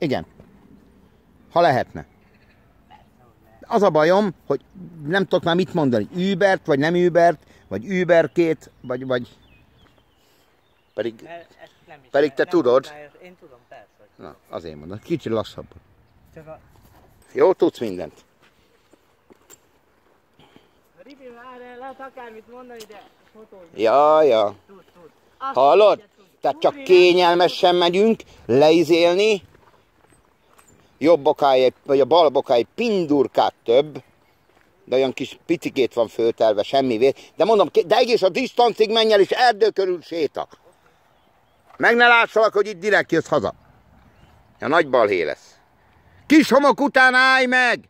Igen. Ha lehetne. Az a bajom, hogy nem tudok már mit mondani. Übert, vagy nem Übert, vagy Überkét, vagy, vagy... Pedig, nem is Pedig te nem tudod. tudnál, Én tudom, persze. na, azért mondom, kicsi lassabban. Csak a... Jó, tudsz mindent. Ribi már lehet akármit mondani, de fotózni. Ja, ja. Tud, tud. Hallod? Tehát csak kényelmesen megyünk, leizélni, jobb bokáj, vagy a bal bokáj pindurkát több, de olyan kis picikét van föltelve, semmivé. De mondom, de egész a disztancig menj el, és erdő körül séta. Meg ne lássalak, hogy itt direkt jössz haza. A nagy balhé lesz. Kis homok után állj meg!